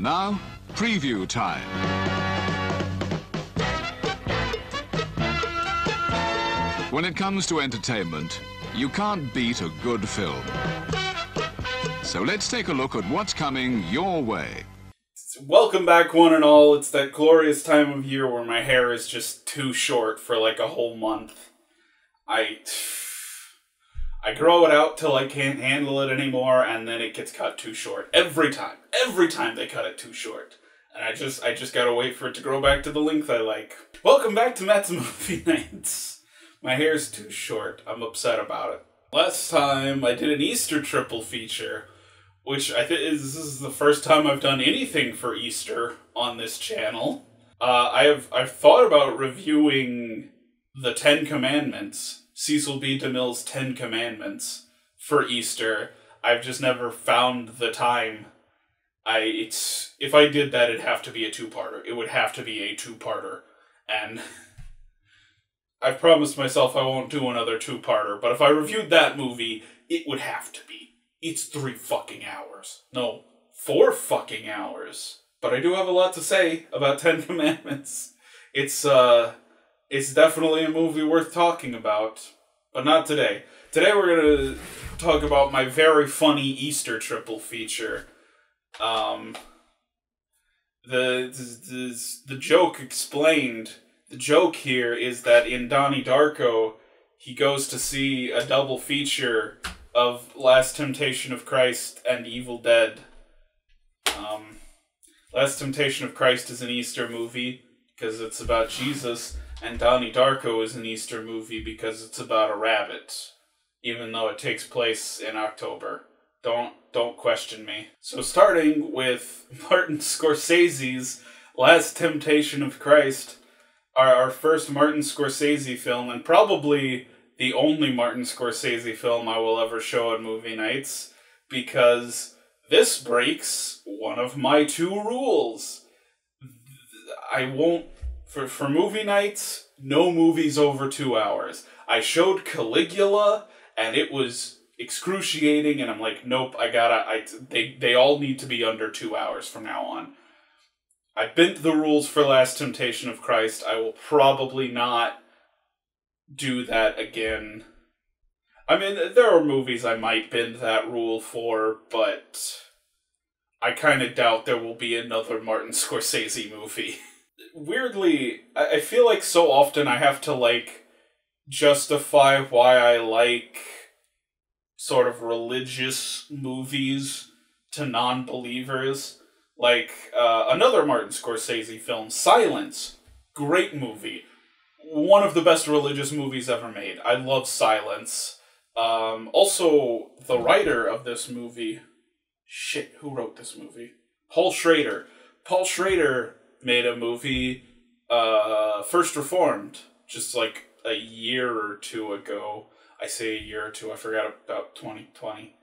And now, preview time. When it comes to entertainment, you can't beat a good film. So let's take a look at what's coming your way. Welcome back, one and all. It's that glorious time of year where my hair is just too short for like a whole month. I. I grow it out till I can't handle it anymore, and then it gets cut too short. Every time. Every time they cut it too short. And I just I just gotta wait for it to grow back to the length I like. Welcome back to Matt's Movie Nights. My hair's too short. I'm upset about it. Last time I did an Easter triple feature, which I think is this is the first time I've done anything for Easter on this channel. Uh, I have I've thought about reviewing the Ten Commandments, Cecil B. DeMille's Ten Commandments for Easter. I've just never found the time. I it's if I did that, it'd have to be a two-parter. It would have to be a two-parter, and I've promised myself I won't do another two-parter. But if I reviewed that movie, it would have to be. It's three fucking hours. No, four fucking hours. But I do have a lot to say about Ten Commandments. It's uh, it's definitely a movie worth talking about, but not today. Today we're gonna talk about my very funny Easter triple feature. Um, the the, the joke explained. The joke here is that in Donnie Darko, he goes to see a double feature of Last Temptation of Christ and Evil Dead. Um, Last Temptation of Christ is an Easter movie because it's about Jesus, and Donnie Darko is an Easter movie because it's about a rabbit, even though it takes place in October. Don't don't question me. So starting with Martin Scorsese's Last Temptation of Christ, our, our first Martin Scorsese film, and probably the only Martin Scorsese film I will ever show at movie nights, because this breaks one of my two rules. I won't for for movie nights, no movies over two hours. I showed Caligula and it was excruciating and I'm like, nope, I gotta I they they all need to be under two hours from now on. I bent the rules for Last Temptation of Christ. I will probably not do that again. I mean, there are movies I might bend that rule for, but I kind of doubt there will be another Martin Scorsese movie. Weirdly, I feel like so often I have to, like, justify why I like sort of religious movies to non believers. Like, uh, another Martin Scorsese film, Silence. Great movie. One of the best religious movies ever made. I love Silence. Um, also, the writer of this movie, shit, who wrote this movie? Paul Schrader. Paul Schrader made a movie, uh, First Reformed, just like a year or two ago. I say a year or two, I forgot about 2020.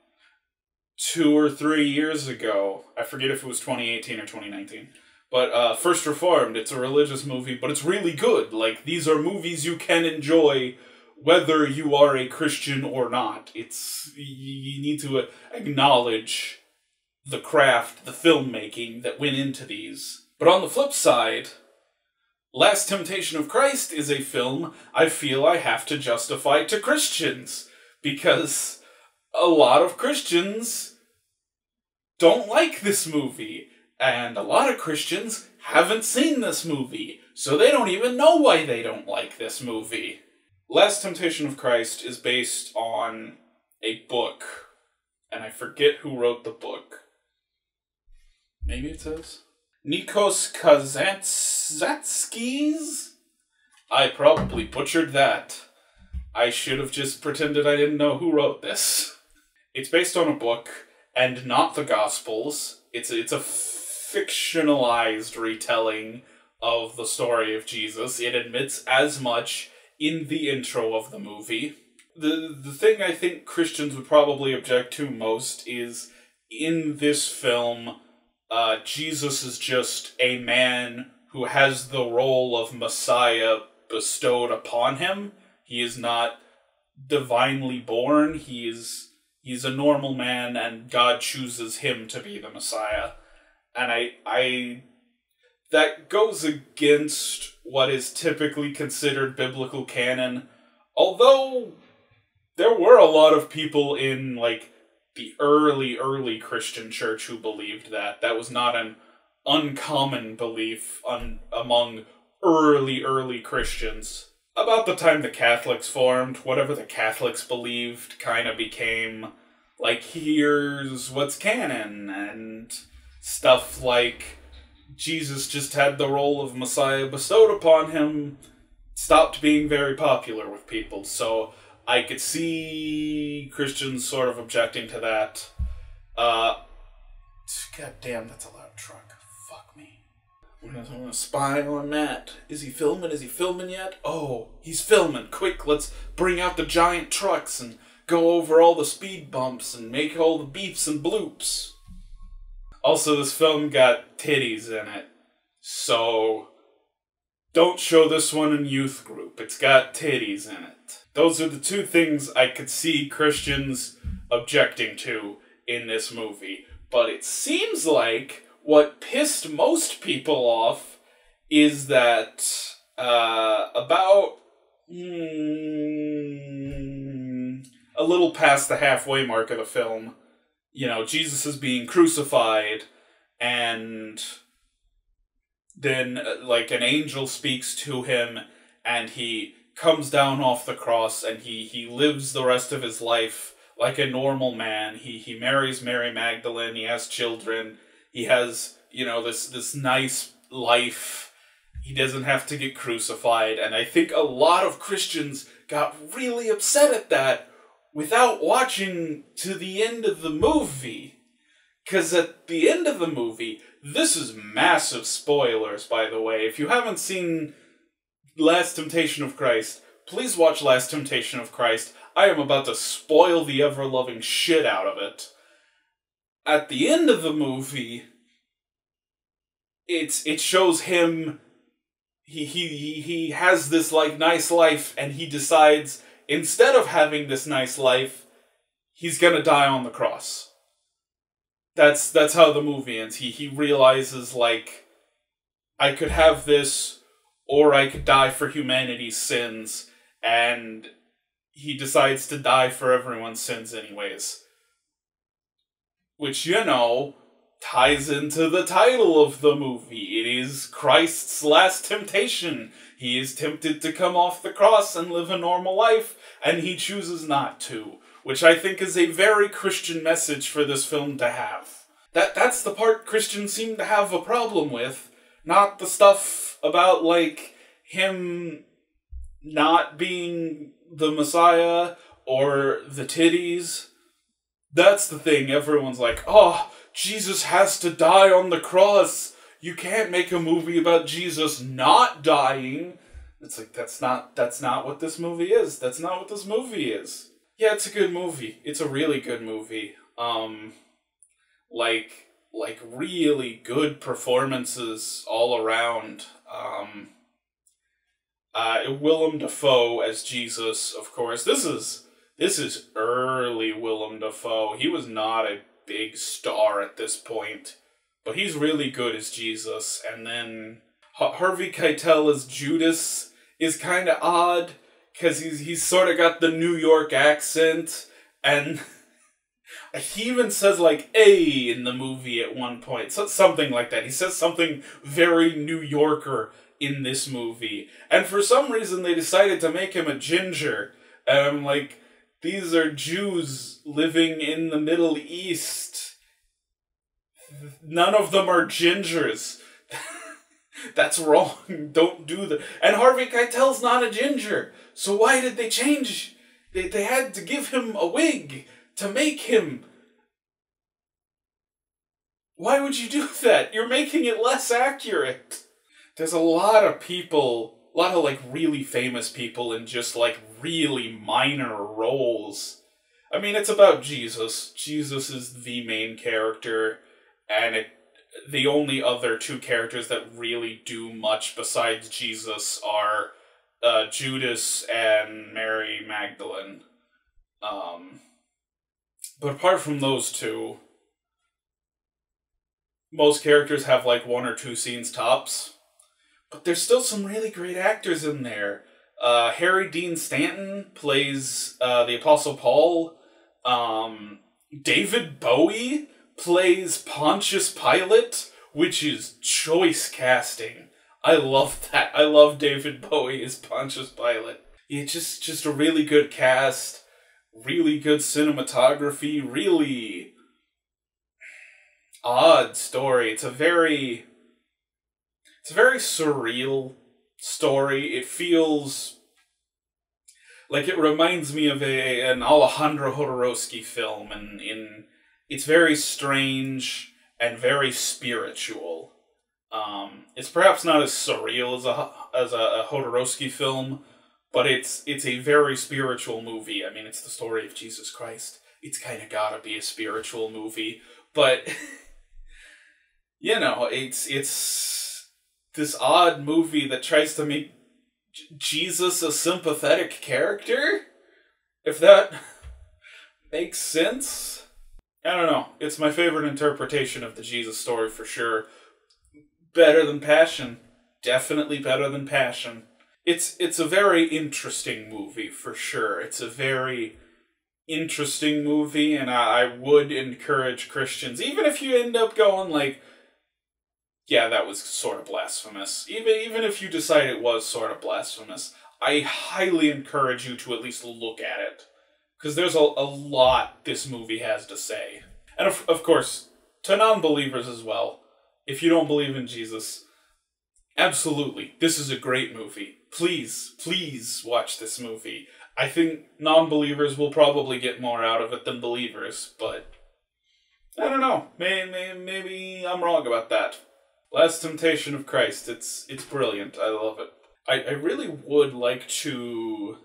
Two or three years ago, I forget if it was 2018 or 2019. But uh, First Reformed, it's a religious movie, but it's really good. Like, these are movies you can enjoy whether you are a Christian or not. It's you need to acknowledge the craft, the filmmaking that went into these. But on the flip side, Last Temptation of Christ is a film I feel I have to justify to Christians because a lot of Christians don't like this movie and a lot of Christians haven't seen this movie, so they don't even know why they don't like this movie. Last Temptation of Christ is based on a book, and I forget who wrote the book. Maybe it says Nikos Kazantzakis. I probably butchered that. I should have just pretended I didn't know who wrote this. It's based on a book and not the Gospels. It's a, it's a fictionalized retelling of the story of Jesus. It admits as much in the intro of the movie. The the thing I think Christians would probably object to most is in this film, uh, Jesus is just a man who has the role of Messiah bestowed upon him. He is not divinely born. He is he's a normal man, and God chooses him to be the Messiah. and I I that goes against what is typically considered biblical canon. Although there were a lot of people in like the early early Christian church who believed that. That was not an uncommon belief on among early early Christians. About the time the Catholics formed, whatever the Catholics believed kind of became like here's what's canon and stuff like Jesus just had the role of Messiah bestowed upon him stopped being very popular with people. So I could see Christians sort of objecting to that. Uh, God damn, that's a loud truck. Fuck me. I'm gonna, spy on Matt. Is he filming? Is he filming yet? Oh, he's filming. Quick, let's bring out the giant trucks and go over all the speed bumps and make all the beeps and bloops. Also, this film got titties in it. So, don't show this one in youth group. It's got titties in it. Those are the two things I could see Christians objecting to in this movie. But it seems like what pissed most people off is that uh, about mm, a little past the halfway mark of the film, you know, Jesus is being crucified, and then uh, like an angel speaks to him, and he comes down off the cross, and he he lives the rest of his life like a normal man. He he marries Mary Magdalene. He has children. He has you know this this nice life. He doesn't have to get crucified, and I think a lot of Christians got really upset at that without watching to the end of the movie. Because at the end of the movie, this is massive spoilers, by the way. If you haven't seen Last Temptation of Christ, please watch Last Temptation of Christ. I am about to spoil the ever loving shit out of it. At the end of the movie, it's it shows him he he he, has this like nice life and he decides instead of having this nice life, he's gonna die on the cross. That's that's how the movie ends. He he realizes like I could have this or I could die for humanity's sins and he decides to die for everyone's sins anyways. Which you know ties into the title of the movie. It is Christ's last temptation. He is tempted to come off the cross and live a normal life, and he chooses not to, which I think is a very Christian message for this film to have. That that's the part Christians seem to have a problem with, not the stuff about like him not being the Messiah or the titties. That's the thing. Everyone's like, "Oh, Jesus has to die on the cross. You can't make a movie about Jesus not dying." It's like that's not that's not what this movie is. That's not what this movie is. Yeah, it's a good movie. It's a really good movie. Um like like really good performances all around. Um uh Willem Dafoe as Jesus, of course. This is this is early Willem Dafoe. He was not a big star at this point, but he's really good as Jesus. And then Harvey Keitel as Judas is kind of odd because he's he's sort of got the New York accent, and he even says like "a" in the movie at one point, so something like that. He says something very New Yorker in this movie, and for some reason they decided to make him a ginger. And I'm like, these are Jews living in the Middle East. None of them are gingers. That's wrong. Don't do that. And Harvey Keitel's not a ginger. So why did they change? They, they had to give him a wig to make him. Why would you do that? You're making it less accurate. There's a lot of people, a lot of like really famous people in just like really minor roles. I mean, it's about Jesus. Jesus is the main character, and it the only other two characters that really do much besides Jesus are uh, Judas and Mary Magdalene. Um, but apart from those two, most characters have like one or two scenes tops. But there's still some really great actors in there. Uh, Harry Dean Stanton plays uh, the Apostle Paul. Um, David Bowie plays Pontius Pilate, which is choice casting. I love that. I love David Bowie as Pontius Pilate. It's just just a really good cast, really good cinematography, really odd story. It's a very it's a very surreal story. It feels like it reminds me of a an Alejandro Jodorowsky film, and in it's very strange and very spiritual. Um, it's perhaps not as surreal as a as a, a Jodorowsky film, but it's it's a very spiritual movie. I mean, it's the story of Jesus Christ. It's kind of gotta be a spiritual movie, but you know, it's it's this odd movie that tries to make Jesus a sympathetic character. If that makes sense. I don't know. It's my favorite interpretation of the Jesus story for sure. Better than Passion. Definitely better than Passion. It's it's a very interesting movie for sure. It's a very interesting movie and I, I would encourage Christians even if you end up going like yeah, that was sort of blasphemous. Even even if you decide it was sort of blasphemous, I highly encourage you to at least look at it. Because there's a, a lot this movie has to say. And of, of course, to non believers as well, if you don't believe in Jesus, absolutely, this is a great movie. Please, please watch this movie. I think non believers will probably get more out of it than believers, but I don't know. Maybe, maybe, maybe I'm wrong about that. Last Temptation of Christ. It's it's brilliant. I love it. I, I really would like to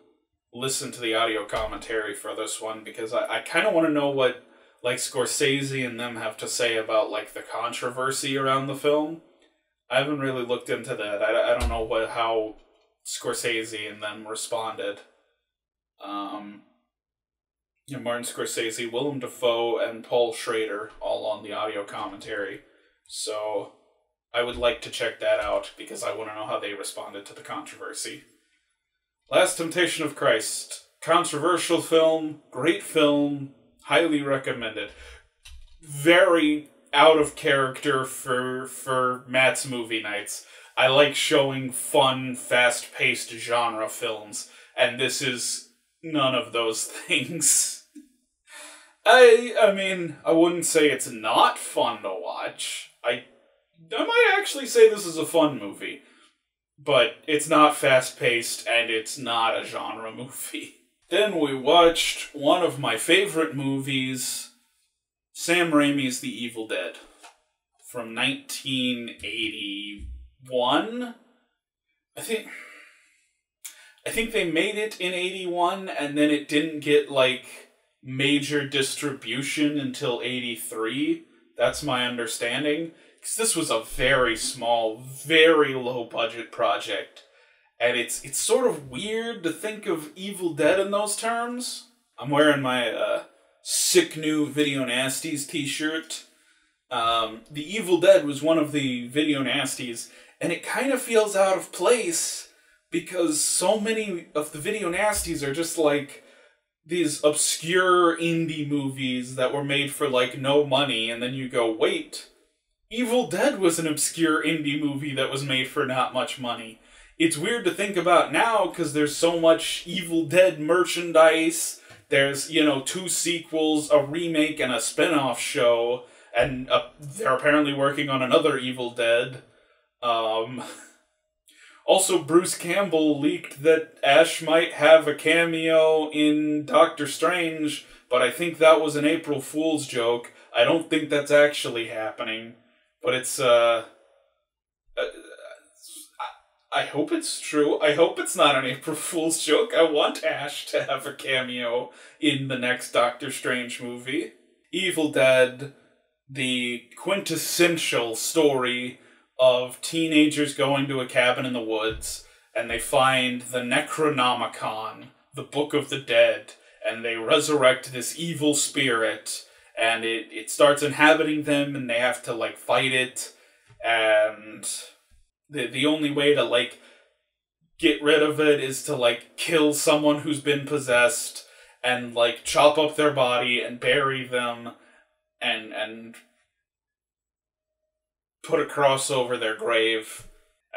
listen to the audio commentary for this one because I, I kind of want to know what like Scorsese and them have to say about like the controversy around the film. I haven't really looked into that. I, I don't know what how Scorsese and them responded. Um, you know, Martin Scorsese, Willem Dafoe, and Paul Schrader all on the audio commentary. So I would like to check that out because I want to know how they responded to the controversy. Last Temptation of Christ. Controversial film, great film, highly recommended. Very out of character for for Matt's movie nights. I like showing fun, fast-paced genre films, and this is none of those things. I I mean, I wouldn't say it's not fun to watch. I I might actually say this is a fun movie, but it's not fast paced and it's not a genre movie. Then we watched one of my favorite movies, Sam Raimi's The Evil Dead, from 1981. I think. I think they made it in 81 and then it didn't get like major distribution until 83. That's my understanding because this was a very small, very low budget project, and it's it's sort of weird to think of Evil Dead in those terms. I'm wearing my uh, sick new Video Nasties T-shirt. Um, the Evil Dead was one of the Video Nasties, and it kind of feels out of place because so many of the Video Nasties are just like these obscure indie movies that were made for like no money, and then you go, wait Evil Dead was an obscure indie movie that was made for not much money. It's weird to think about now because there's so much Evil Dead merchandise. There's, you know, two sequels, a remake, and a spin off show. And uh, they're apparently working on another Evil Dead. Um, also, Bruce Campbell leaked that Ash might have a cameo in Doctor Strange, but I think that was an April Fool's joke. I don't think that's actually happening but it's uh, uh I hope it's true. I hope it's not an April Fool's joke. I want Ash to have a cameo in the next Doctor Strange movie. Evil Dead, the quintessential story of teenagers going to a cabin in the woods and they find the Necronomicon, the Book of the Dead, and they resurrect this evil spirit and it, it starts inhabiting them and they have to like fight it and the the only way to like get rid of it is to like kill someone who's been possessed and like chop up their body and bury them and and put a cross over their grave.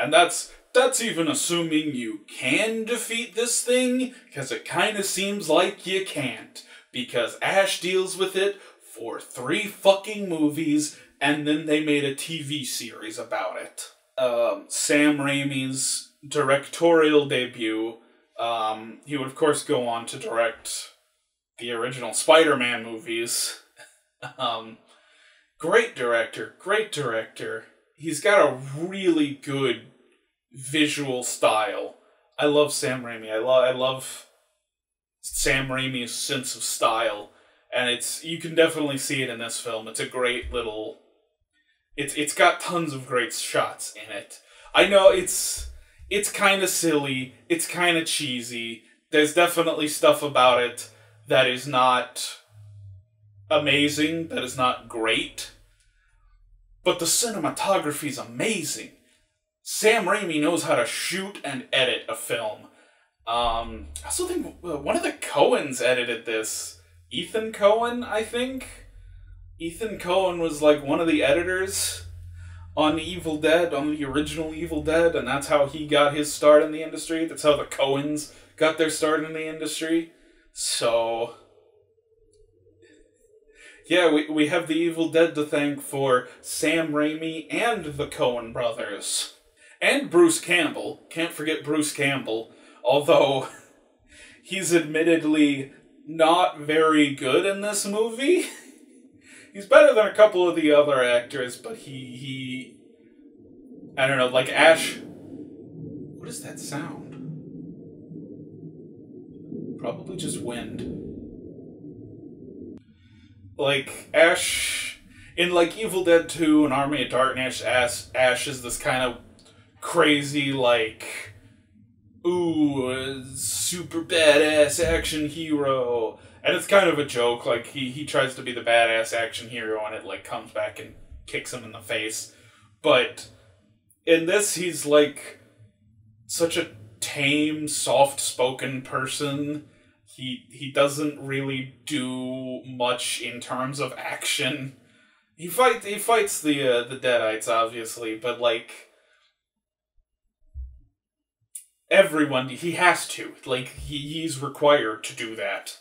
And that's that's even assuming you can defeat this thing because it kind of seems like you can't because ash deals with it for three fucking movies and then they made a tv series about it um, sam raimi's directorial debut um, he would of course go on to direct the original spider-man movies um, great director, great director. He's got a really good visual style. I love Sam Raimi. I love I love Sam Raimi's sense of style, and it's you can definitely see it in this film. It's a great little. It's it's got tons of great shots in it. I know it's it's kind of silly. It's kind of cheesy. There's definitely stuff about it that is not amazing, that is not great, but the cinematography is amazing. Sam Raimi knows how to shoot and edit a film. Um, I also think uh, one of the Coens edited this. Ethan Coen, I think. Ethan Coen was like one of the editors on Evil Dead, on the original Evil Dead, and that's how he got his start in the industry. That's how the Coens got their start in the industry. So, yeah, we, we have the Evil Dead to thank for Sam Raimi and the Coen brothers. And Bruce Campbell. Can't forget Bruce Campbell. Although, he's admittedly not very good in this movie. he's better than a couple of the other actors, but he, he... I don't know, like Ash... What is that sound? Probably just wind like Ash in like Evil Dead 2 and Army of Darkness, Ash, Ash is this kind of crazy like ooh super badass action hero. And it's kind of a joke, like he, he tries to be the badass action hero and it like comes back and kicks him in the face. But in this he's like such a tame, soft spoken person he he doesn't really do much in terms of action. He fight he fights the uh, the Deadites obviously, but like everyone he has to like he, he's required to do that.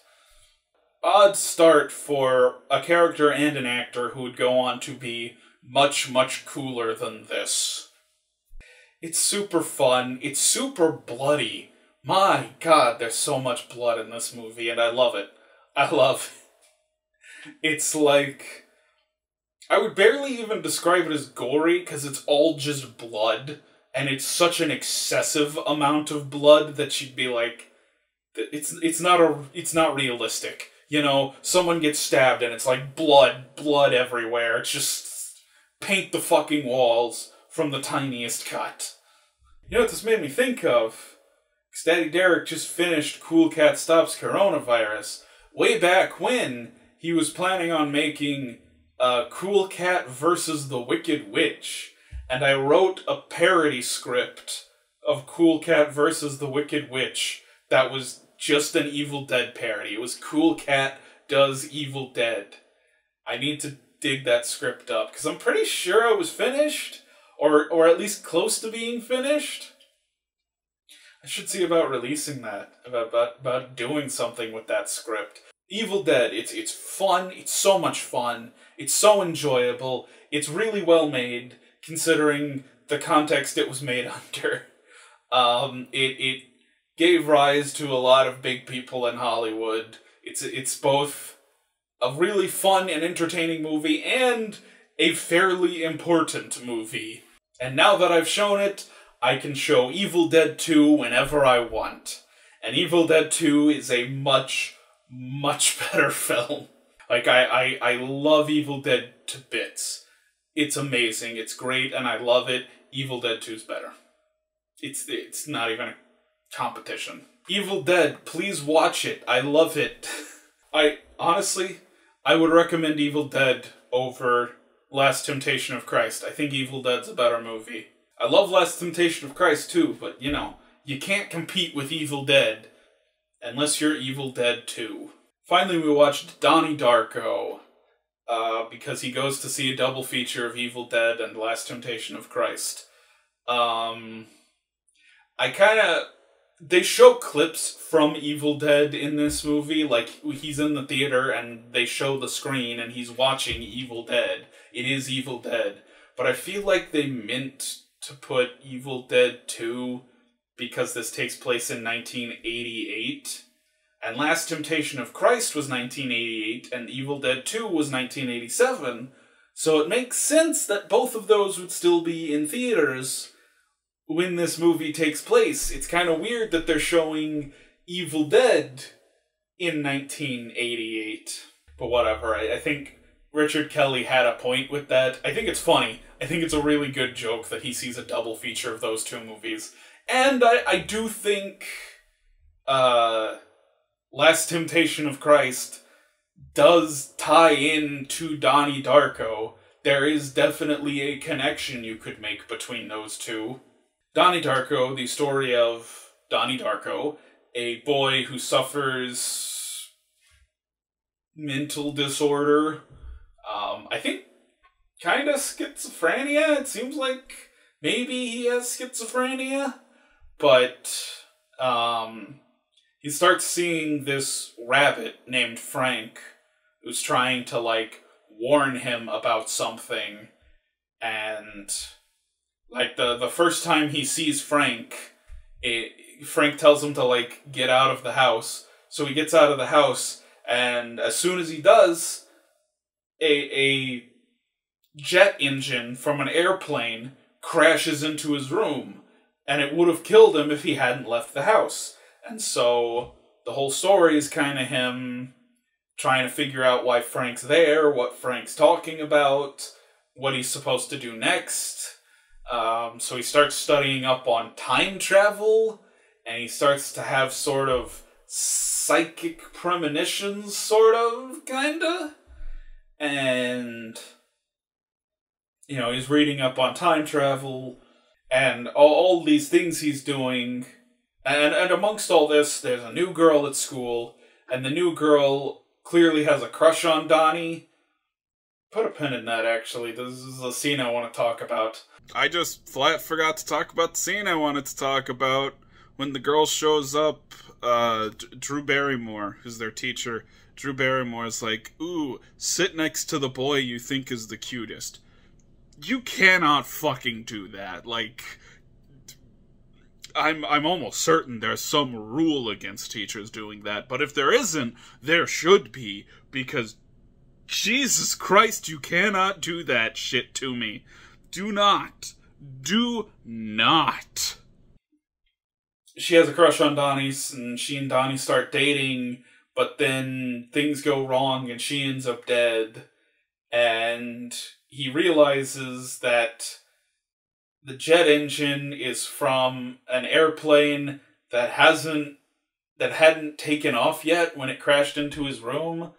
Odd start for a character and an actor who would go on to be much much cooler than this. It's super fun. It's super bloody my god, there's so much blood in this movie, and I love it. I love it. It's like. I would barely even describe it as gory because it's all just blood, and it's such an excessive amount of blood that you'd be like, it's it's not a it's not realistic. You know, someone gets stabbed and it's like blood, blood everywhere. It's just paint the fucking walls from the tiniest cut. You know what this made me think of? Because Daddy Derek just finished Cool Cat Stops Coronavirus. Way back when he was planning on making uh, Cool Cat versus the Wicked Witch, and I wrote a parody script of Cool Cat versus the Wicked Witch that was just an Evil Dead parody. It was Cool Cat does Evil Dead. I need to dig that script up because I'm pretty sure it was finished, or or at least close to being finished. I should see about releasing that, about, about, about doing something with that script. Evil Dead, it's it's fun, it's so much fun, it's so enjoyable, it's really well made, considering the context it was made under. Um, it, it gave rise to a lot of big people in Hollywood. It's it's both a really fun and entertaining movie and a fairly important movie. And now that I've shown it, I can show Evil Dead 2 whenever I want. And Evil Dead 2 is a much, much better film. Like, I, I, I love Evil Dead to bits. It's amazing, it's great, and I love it. Evil Dead 2 is better. It's, it's not even competition. Evil Dead, please watch it. I love it. I, honestly, I would recommend Evil Dead over Last Temptation of Christ. I think Evil Dead's a better movie. I love Last Temptation of Christ too, but you know, you can't compete with Evil Dead unless you're Evil Dead 2. Finally, we watched Donnie Darko uh, because he goes to see a double feature of Evil Dead and Last Temptation of Christ. Um, I kind of they show clips from Evil Dead in this movie. Like he's in the theater and they show the screen and he's watching Evil Dead. It is Evil Dead, but I feel like they meant to put Evil Dead Two because this takes place in 1988. And Last Temptation of Christ was 1988, and Evil Dead 2 was 1987. So it makes sense that both of those would still be in theaters when this movie takes place. It's kind of weird that they're showing Evil Dead in 1988. But whatever, I, I think Richard Kelly had a point with that. I think it's funny. I think it's a really good joke that he sees a double feature of those two movies. And I, I do think uh, Last Temptation of Christ does tie in to Donnie Darko. There is definitely a connection you could make between those two. Donnie Darko, the story of Donnie Darko, a boy who suffers mental disorder. Um, I think kind of schizophrenia. It seems like maybe he has schizophrenia, but um, he starts seeing this rabbit named Frank who's trying to like warn him about something and like the the first time he sees Frank, it, Frank tells him to like get out of the house. So he gets out of the house, and as soon as he does, a a jet engine from an airplane crashes into his room, and it would have killed him if he hadn't left the house. And so the whole story is kind of him trying to figure out why Frank's there, what Frank's talking about, what he's supposed to do next um, so he starts studying up on time travel, and he starts to have sort of psychic premonitions, sort of, kinda. And, you know, he's reading up on time travel, and all, all these things he's doing. And, and amongst all this, there's a new girl at school, and the new girl clearly has a crush on Donnie. Put a pin in that, actually. This is a scene I want to talk about. I just flat forgot to talk about the scene I wanted to talk about when the girl shows up. Uh, Drew Barrymore, who's their teacher. Drew Barrymore is like, "Ooh, sit next to the boy you think is the cutest." You cannot fucking do that. Like, I'm I'm almost certain there's some rule against teachers doing that, but if there isn't, there should be because Jesus Christ, you cannot do that shit to me. Do not. Do not. She has a crush on Donnie, and she and Donnie start dating, but then things go wrong and she ends up dead. And he realizes that the jet engine is from an airplane that hasn't that hadn't taken off yet when it crashed into his room.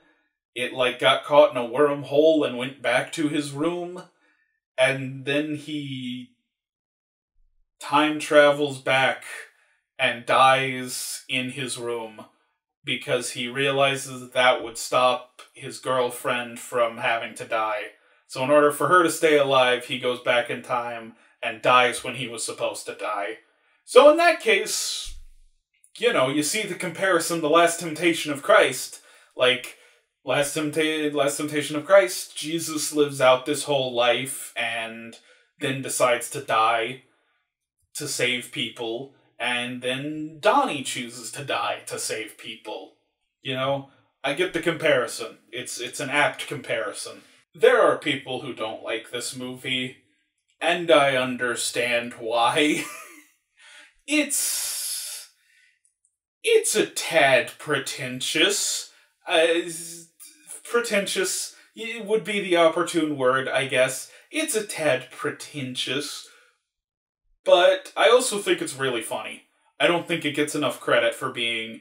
It like got caught in a wormhole and went back to his room and then he time travels back and dies in his room because he realizes that, that would stop his girlfriend from having to die. So, in order for her to stay alive, he goes back in time and dies when he was supposed to die. So, in that case, you know, you see the comparison The Last Temptation of Christ. Like, Last, Tempta- Last Temptation of Christ, Jesus lives out this whole life and then decides to die to save people, and then Donnie chooses to die to save people. You know, I get the comparison. It's it's an apt comparison. There are people who don't like this movie, and I understand why. it's it's a tad pretentious. Uh, pretentious would be the opportune word, I guess. It's a tad pretentious, but I also think it's really funny. I don't think it gets enough credit for being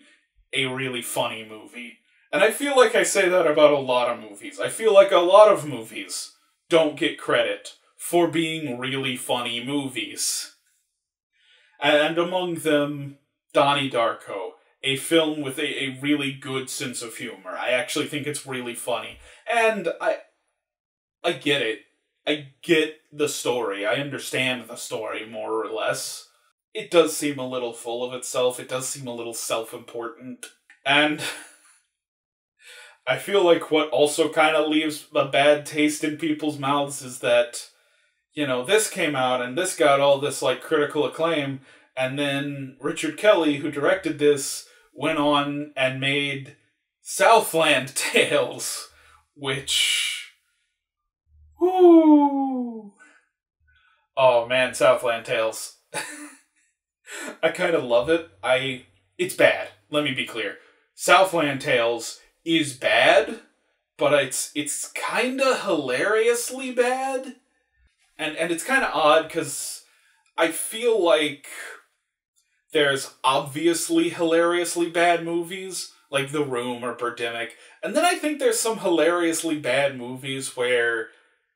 a really funny movie. And I feel like I say that about a lot of movies. I feel like a lot of movies don't get credit for being really funny movies. And among them, Donnie Darko, a film with a, a really good sense of humor. I actually think it's really funny. And I I get it. I get the story. I understand the story more or less. It does seem a little full of itself. It does seem a little self-important. And I feel like what also kind of leaves a bad taste in people's mouths is that you know, this came out and this got all this like critical acclaim and then Richard Kelly who directed this went on and made Southland Tales which whoo Oh man, Southland Tales. I kind of love it. I it's bad. Let me be clear. Southland Tales is bad, but it's it's kind of hilariously bad. And and it's kind of odd cuz I feel like there's obviously hilariously bad movies like The Room or Birdemic, and then I think there's some hilariously bad movies where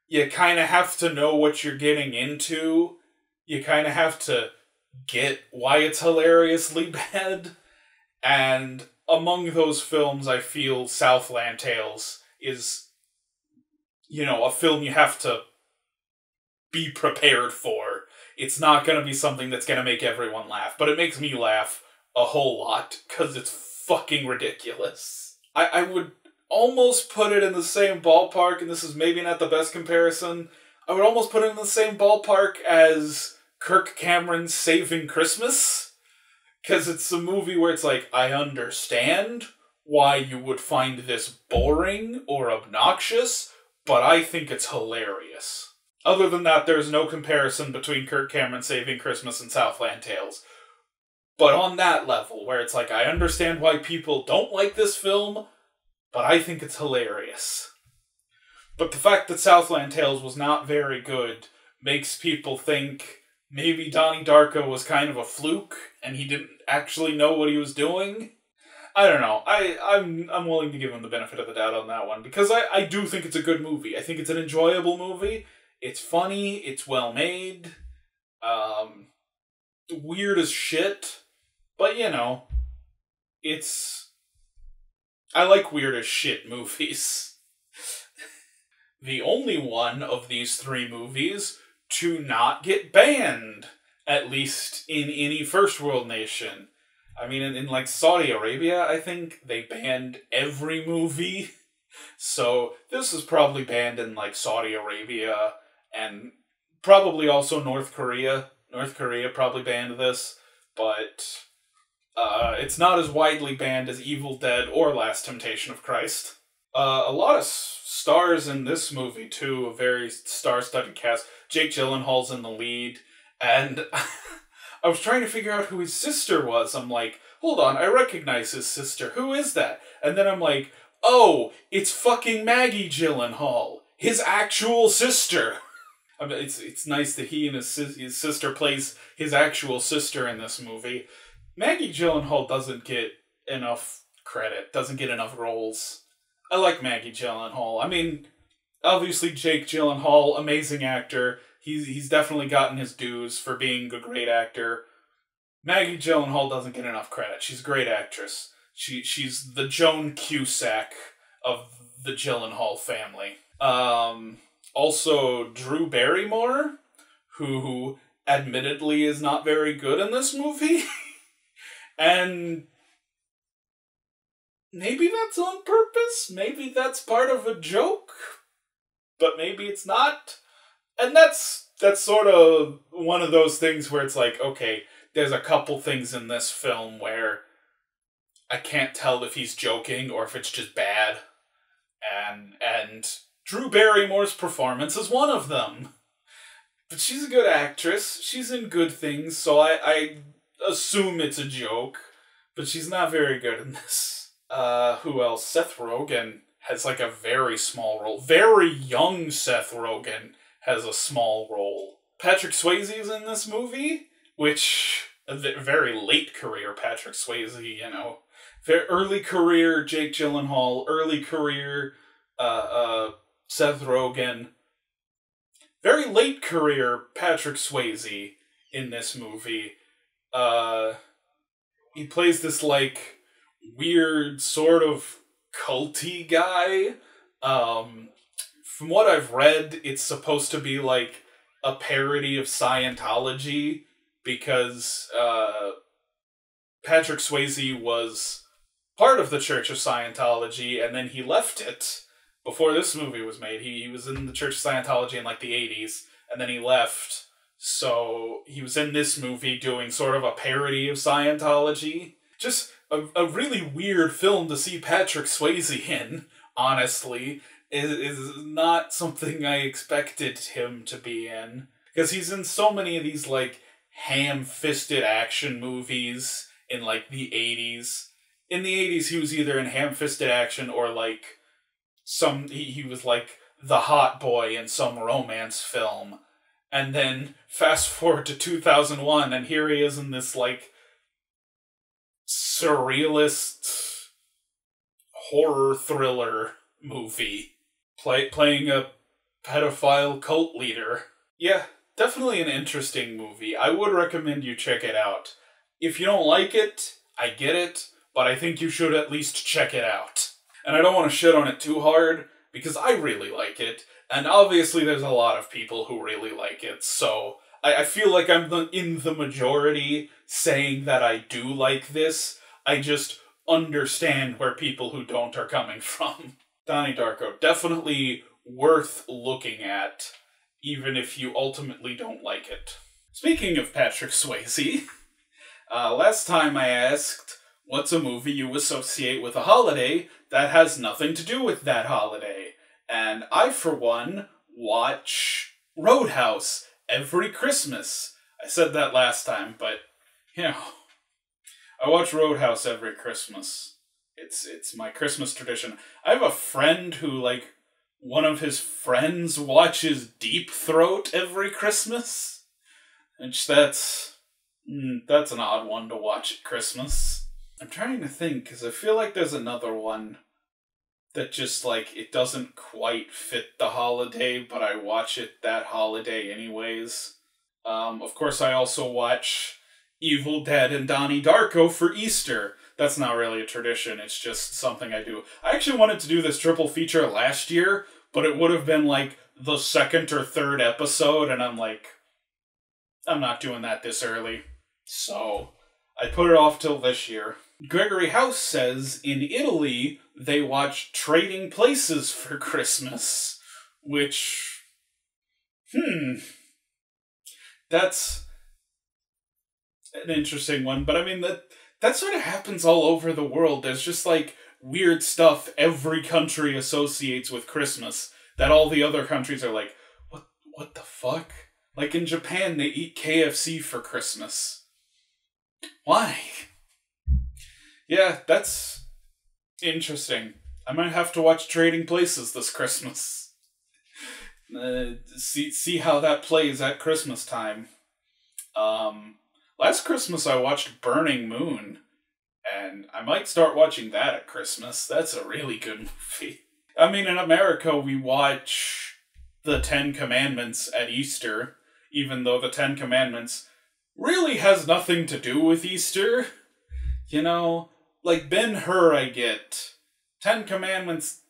you kind of have to know what you're getting into. You kind of have to get why it's hilariously bad. And among those films, I feel Southland Tales is, you know, a film you have to be prepared for. It's not going to be something that's going to make everyone laugh, but it makes me laugh a whole lot because it's fucking ridiculous. I, I would almost put it in the same ballpark, and this is maybe not the best comparison. I would almost put it in the same ballpark as Kirk Cameron's Saving Christmas. Because it's a movie where it's like, I understand why you would find this boring or obnoxious, but I think it's hilarious. Other than that, there's no comparison between Kirk Cameron Saving Christmas and Southland Tales. But on that level, where it's like, I understand why people don't like this film, but I think it's hilarious. But the fact that Southland Tales was not very good makes people think maybe Donnie Darko was kind of a fluke and he didn't actually know what he was doing. I don't know. I, I'm I'm willing to give him the benefit of the doubt on that one because I, I do think it's a good movie. I think it's an enjoyable movie. It's funny, it's well made, um weird as shit. But you know, it's I like weird as shit movies. the only one of these three movies to not get banned, at least in any first world nation. I mean, in, in like Saudi Arabia, I think they banned every movie. So this is probably banned in like Saudi Arabia and probably also North Korea. North Korea probably banned this, but uh, it's not as widely banned as Evil Dead or Last Temptation of Christ. Uh, a lot of stars in this movie too, a very star-studded cast. Jake Gyllenhaal's in the lead, and I was trying to figure out who his sister was. I'm like, hold on, I recognize his sister. Who is that? And then I'm like, oh, it's fucking Maggie Gyllenhaal, his actual sister. I mean, it's it's nice that he and his, his sister plays his actual sister in this movie. Maggie Gyllenhaal doesn't get enough credit, doesn't get enough roles. I like Maggie Gyllenhaal. I mean, obviously Jake Gyllenhaal, amazing actor. He's he's definitely gotten his dues for being a great actor. Maggie Gyllenhaal doesn't get enough credit. She's a great actress. She she's the Joan Cusack of the Gyllenhaal family. Um, also Drew Barrymore, who admittedly is not very good in this movie. and maybe that's on purpose. Maybe that's part of a joke. But maybe it's not. And that's that's sort of one of those things where it's like, okay, there's a couple things in this film where I can't tell if he's joking or if it's just bad. And and Drew Barrymore's performance is one of them. But she's a good actress. She's in good things, so I, I assume it's a joke. But she's not very good in this. Uh, who else? Seth Rogen has like a very small role. Very young Seth Rogen has a small role. Patrick Swayze is in this movie, which a very late career Patrick Swayze, you know, Very early career Jake Gyllenhaal, early career uh, uh, Seth Rogen, very late career Patrick Swayze in this movie. Uh, he plays this like weird sort of culty guy. Um, from what I've read, it's supposed to be like a parody of Scientology because uh, Patrick Swayze was part of the Church of Scientology and then he left it before this movie was made. He, he was in the Church of Scientology in like the 80s and then he left. So he was in this movie doing sort of a parody of Scientology. Just a, a really weird film to see Patrick Swayze in, honestly. Is, is not something I expected him to be in. Because he's in so many of these, like, ham fisted action movies in, like, the 80s. In the 80s, he was either in ham fisted action or, like, some. He, he was, like, the hot boy in some romance film. And then fast forward to 2001, and here he is in this, like, surrealist horror thriller movie play, playing a pedophile cult leader. Yeah, definitely an interesting movie. I would recommend you check it out. If you don't like it, I get it, but I think you should at least check it out. And I don't want to shit on it too hard, because I really like it, and obviously there's a lot of people who really like it, so I, I feel like I'm the, in the majority saying that I do like this. I just understand where people who don't are coming from. Donnie Darko, definitely worth looking at, even if you ultimately don't like it. Speaking of Patrick Swayze, uh, last time I asked, what's a movie you associate with a holiday that has nothing to do with that holiday? And I, for one, watch Roadhouse every Christmas. I said that last time, but, you know, I watch Roadhouse every Christmas. It's it's my Christmas tradition. I have a friend who like one of his friends watches Deep Throat every Christmas. Which that's mm, that's an odd one to watch at Christmas. I'm trying to think because I feel like there's another one that just like it doesn't quite fit the holiday, but I watch it that holiday anyways. Um, of course, I also watch Evil Dead and Donnie Darko for Easter. That's not really a tradition, it's just something I do. I actually wanted to do this triple feature last year, but it would have been like the second or third episode, and I'm like, I'm not doing that this early. So, I put it off till this year. Gregory House says in Italy they watch Trading Places for Christmas, which. Hmm. That's an interesting one, but I mean that that sort of happens all over the world. There's just like weird stuff every country associates with Christmas that all the other countries are like, what what the fuck? Like in Japan they eat KFC for Christmas. Why? Yeah, that's interesting. I might have to watch Trading Places this Christmas. Uh, see see how that plays at Christmas time. Um Last Christmas I watched Burning Moon, and I might start watching that at Christmas. That's a really good movie. I mean, in America, we watch the Ten Commandments at Easter, even though the Ten Commandments really has nothing to do with Easter. You know, like Ben Hur, I get. Ten Commandments.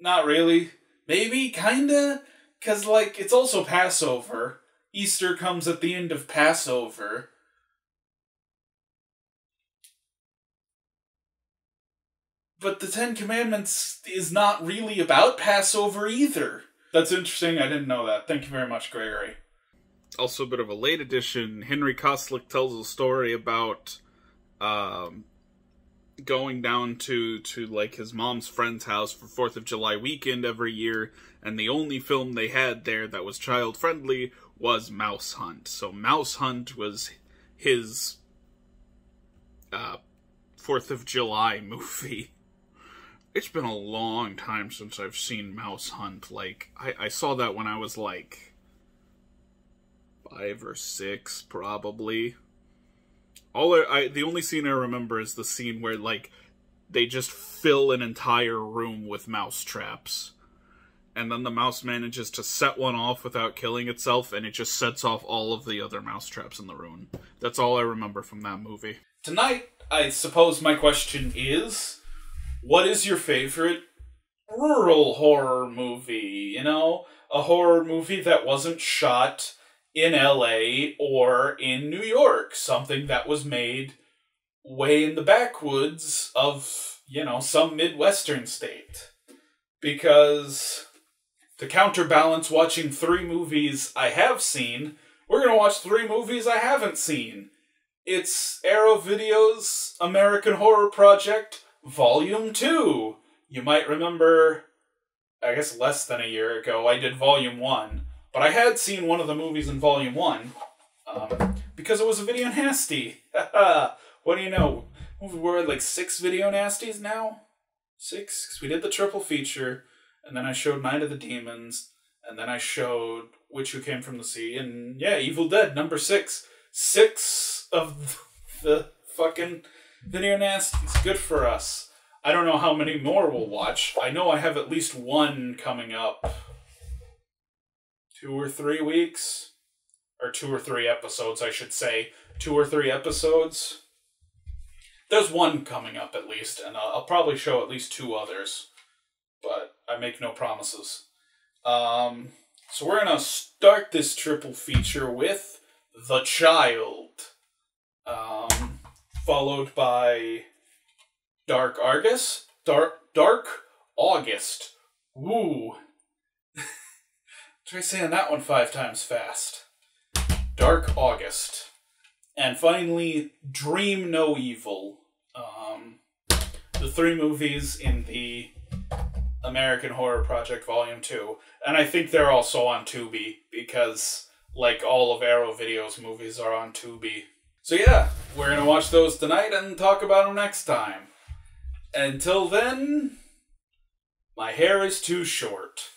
Not really. Maybe, kinda. Because, like, it's also Passover. Easter comes at the end of Passover. But the Ten Commandments is not really about Passover either. That's interesting. I didn't know that. Thank you very much, Gregory. Also, a bit of a late edition. Henry Koslick tells a story about um, going down to to like his mom's friend's house for Fourth of July weekend every year, and the only film they had there that was child friendly was Mouse Hunt. So Mouse Hunt was his uh, Fourth of July movie. It's been a long time since I've seen Mouse Hunt. Like I, I saw that when I was like five or six, probably. All I, I the only scene I remember is the scene where like they just fill an entire room with mouse traps. And then the mouse manages to set one off without killing itself, and it just sets off all of the other mouse traps in the room. That's all I remember from that movie. Tonight, I suppose my question is what is your favorite rural horror movie? You know, a horror movie that wasn't shot in LA or in New York, something that was made way in the backwoods of, you know, some Midwestern state. Because to counterbalance watching three movies I have seen, we're going to watch three movies I haven't seen. It's Arrow Video's American Horror Project Volume 2. You might remember, I guess less than a year ago, I did Volume 1. But I had seen one of the movies in Volume 1 um, because it was a video nasty. what do you know? We're at like six video nasties now? Six? 'Cause we did the triple feature, and then I showed Night of the Demons, and then I showed Witch Who Came from the Sea, and yeah, Evil Dead, number six. Six of the fucking video nasties. Good for us. I don't know how many more we'll watch. I know I have at least one coming up. Two or three weeks? Or two or three episodes, I should say. Two or three episodes. There's one coming up at least, and I'll, I'll probably show at least two others. But I make no promises. Um, so we're gonna start this triple feature with The Child. Um, followed by Dark Argus, Dark Dark August. Woo. Try saying that one five times fast. Dark August. And finally, Dream No Evil. Um, the three movies in the American Horror Project Volume 2. And I think they're also on Tubi because, like all of Arrow Video's movies are on Tubi. So, yeah, we're going to watch those tonight and talk about them next time. Until then, my hair is too short.